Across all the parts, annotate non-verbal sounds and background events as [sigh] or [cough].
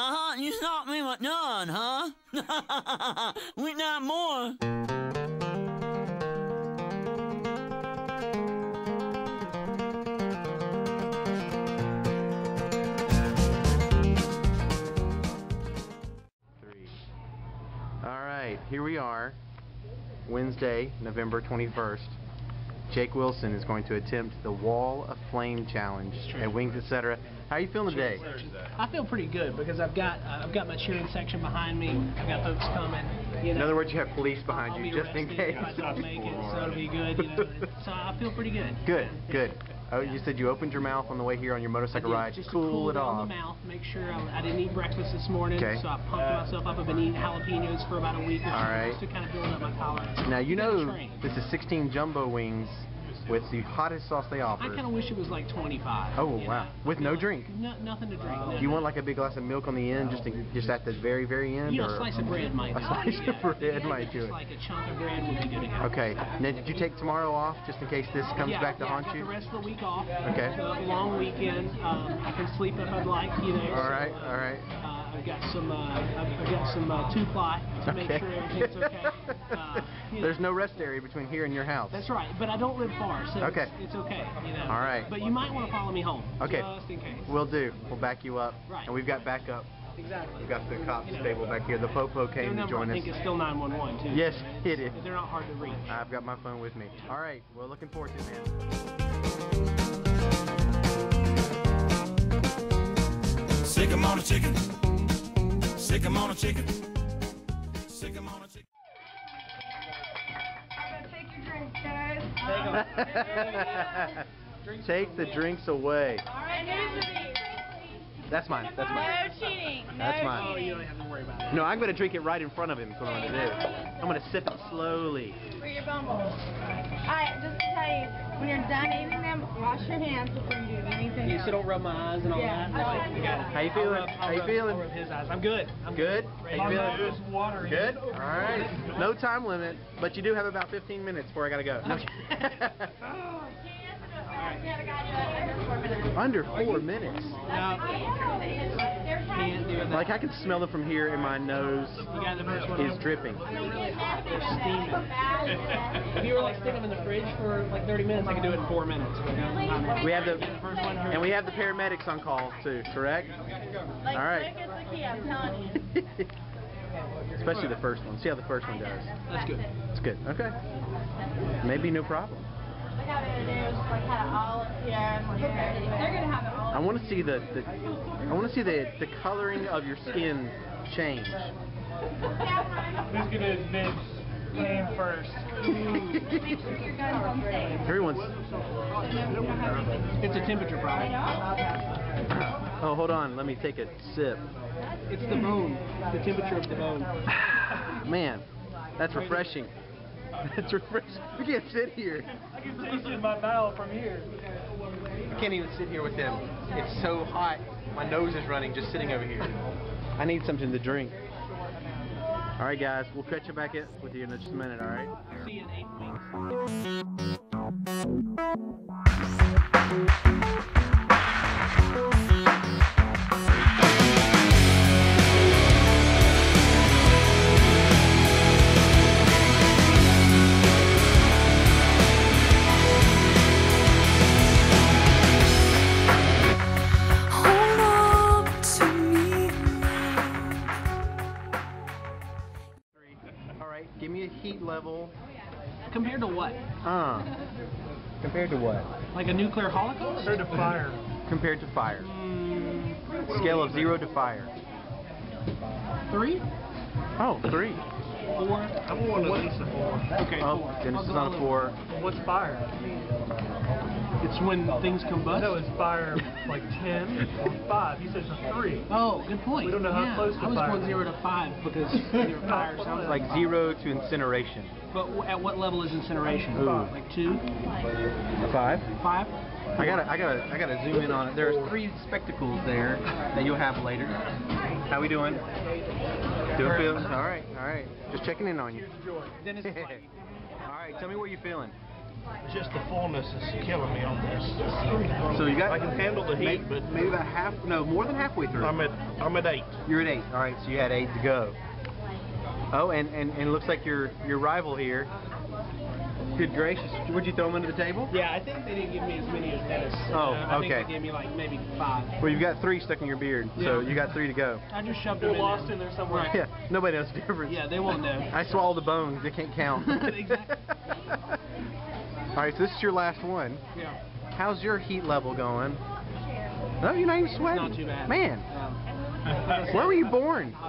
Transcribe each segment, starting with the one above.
Uh-huh, you stopped me with none, huh? [laughs] we not more. Three. All right, here we are, Wednesday, November 21st. Jake Wilson is going to attempt the Wall of Flame challenge at Wings Etc. How are you feeling today? I feel pretty good because I've got uh, I've got my cheering section behind me. I've got folks coming. You know, In other words, you have police behind I'll you just in case. if I don't [laughs] make it, so it'll be good. You know, so I feel pretty good. Good, good. Oh, you said you opened your mouth on the way here on your motorcycle ride. just to cool, cool it off. the mouth, make sure I, I didn't eat breakfast this morning, Okay. so I pumped myself up. I've been eating jalapenos for about a week or so, All right. just to kind of build up my tolerance. Now you know this is 16 jumbo wings with the hottest sauce they offer. I kind of wish it was like 25. Oh, wow. know? With no drink? No, nothing to drink. No, you no. want like a big glass of milk on the end, just in, just at the very very end? You know, or a slice of bread might a do slice it. of yeah. bread Yeah, might do just it. like a chunk of bread would be good to. Okay. Now, did you take tomorrow off just in case this comes yeah, back to yeah, haunt got you? the rest of the week off. Okay. It's a long weekend. Um, I can sleep if I'd like, you know. All so, right, uh, all right. Uh, I've got some. Uh, I've, I've got some uh, two ply to make sure everything's okay. [laughs] Uh, There's know. no rest area between here and your house. That's right, but I don't live far, so Okay. it's, it's okay. You know. All right. But you might want to follow me home. Okay. Just in case. We'll do. We'll back you up. Right. And we've got backup. exactly. We've got the cops You know. stable back here. The Popo Their came to number, join I us. think, is still 911 too. Yes, it is. They're not hard to reach. I've got my phone with me. All right. Well, looking forward to it, man. Sick 'em on a chicken. Sick 'em on a chicken. Sick 'em on a chicken. Take your drinks, guys. [laughs] Take the drinks away. All right, guys. That's mine. That's mine. No cheating. That's no mine. Oh, you don't have to worry about it. No, I'm going to drink it right in front of him. Is what I'm going to do. I'm going to sip it slowly. For your bumble. Alright, just to tell you, when you're done eating them, wash your hands before you do anything You else. still don't rub my eyes and all Yeah. that. No, you got it. How you I'll feeling? rub- How I'll you rub- feeling? I'll rub his eyes. I'm good. I'm Good? Ready How to you go. feeling? Good? All right. No time limit, but you do have about 15 minutes before I got to go. No. [laughs] [laughs] Under four minutes. No, can't do that. Like I can smell it from here, and my nose you got the first one. is dripping. They're steaming. if you were like sticking them in the fridge for like 30 minutes, I could do it in four minutes. But no, I'm- We have the first one here. and we have the paramedics on call too. Correct? All right. quick as the key, I'm telling you. [laughs] Especially the first one. See how the first one does. That's good. It's good. Okay. Maybe no problem. Look how they're gonna do is like have it all up here and here. They're gonna have it all. I want to see the, the I want to see the the coloring of your skin change. Who's gonna admit came first? Everyone's. It's a temperature problem. Oh, hold on. Let me take a sip. It's the bone. The temperature of the bone. Man, that's refreshing. [laughs] That's refreshing. We can't sit here. I can taste it in my mouth from here. I can't even sit here with them. It's so hot. My nose is running just sitting over here. I need something to drink. All right, guys. We'll catch you back in with you in just a minute. All right. See you in eight weeks. What? Uh. Compared to what? Like a nuclear holocaust? Compared to fire. Compared to fire. Scale of zero to fire. Three? Oh, three. Four? I'm going at least a four. Okay, Oh, four. Dennis is on a four. What's fire? It's when things combust? No, it's fire like [laughs] 10 or 5. He says a 3. Oh, good point. We don't know how yeah. close to I was fire going zero to five because [laughs] your fire sounds Like zero to incineration. But w- at what level is incineration? Ooh. Like two, A five. five? I gotta, I gotta, I gotta zoom in on it. There's three spectacles there that you'll have later. How are we doing? Doing feel? All right, all right. Just checking in on you. Dennis is [laughs] all right, tell me what you're feeling. Just the fullness is killing me on this. So you got I can handle the may- heat, but maybe about half, no, more than halfway through. I'm at I'm at eight. You're at eight. All right, so you had eight to go. Oh, and, and, and it looks like your your rival here. Good gracious, would you throw him under the table? Yeah, I think they didn't give me as many as Dennis. Oh, Uh, I think okay. they gave me like maybe five. Well, you've got three stuck in your beard, so you got three to go. I just shoved They're them in lost there. in there somewhere. Yeah, nobody knows the difference. Yeah, they won't know. [laughs] I swallowed the bones. They can't count. [laughs] Exactly. All right, so this is your last one. Yeah. How's your heat level going? No, you're not even sweating. Not too bad. Man, Um, where were you born? [laughs]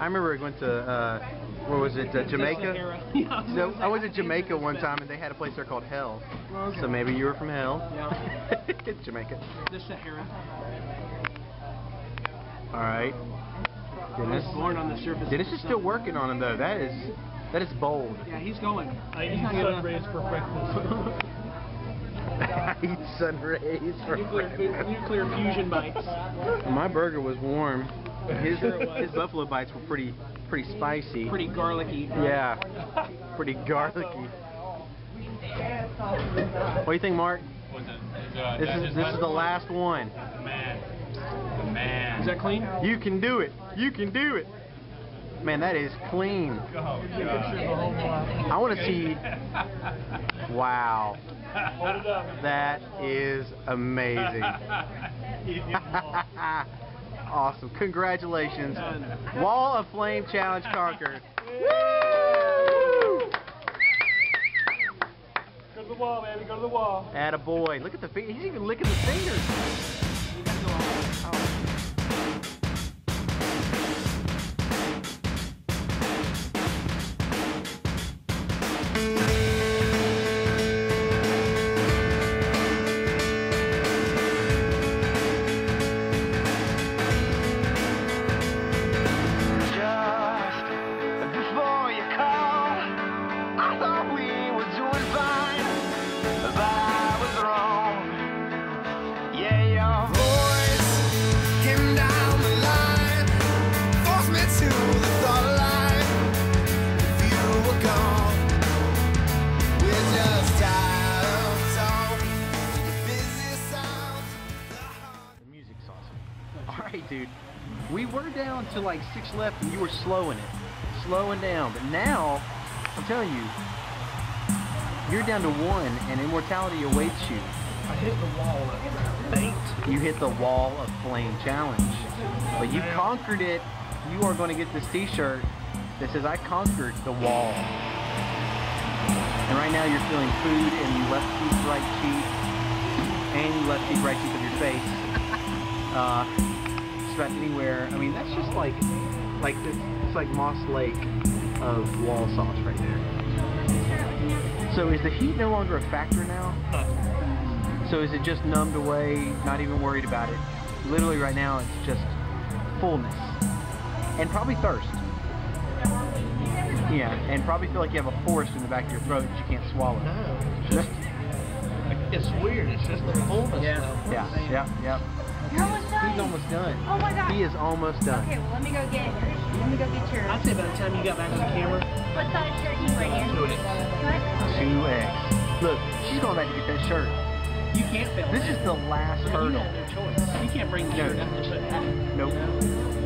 I remember I went to, uh, where was it, uh, Jamaica? Sahara. [laughs] Yeah, So I was in Jamaica one time, and they had a place there called Hell. So maybe you were from Hell. Yeah. [laughs] Jamaica. The Sahara. All right. I was Dennis. born on the surface. Dennis is still working on him though. That is, that is bold. Yeah, he's going. I He's eat not sun gonna- rays for breakfast. [laughs] [laughs] I eat sun rays for Nuclear, fu- nuclear fusion bites. My burger was warm. His Sure his buffalo bites were pretty pretty spicy. Pretty garlicky. Yeah, pretty garlicky. What do you think, Mark? This is this is the last one. Man. Man. Is that clean? You can do it. You can do it. Man, that is clean. I want to see. Wow, that is amazing. [laughs] awesome. Congratulations. Wall of Flame Challenge conquered. Woo! Go to the wall, baby. Go to the wall. Atta boy. Look at the fi- He's even licking the fingers. To like six left, and you were slowing it, slowing down. But now, I'm telling you, you're down to one, and immortality awaits you. I hit the wall eight. You hit the wall of flame challenge, but you conquered it. You are going to get this T-shirt that says "I conquered the wall." And right now, you're feeling food in the left cheek, right cheek, and left cheek, right cheek of your face. Uh, just about anywhere. I mean, that's just like, like this. It's like Moss Lake of wall sauce right there. So is the heat no longer a factor now? So is it just numbed away, not even worried about it? Literally right now it's just fullness. And probably thirst. Yeah, and probably feel like you have a forest in the back of your throat that you can't swallow. No, it's just it's weird. It's just the fullness. Yeah. level. Yeah, yeah, yeah. You're almost done. He's almost done. Oh my god. He is almost done. Okay, well let me go get let me go get your I'd say by the time you got back on the camera, what size shirt you wearing? Do it. What? 2X. Look, she's going back to get that shirt. you can't fail. This is the last You hurdle. have no choice. You can't bring the No. shirt down. Just like that. Nope.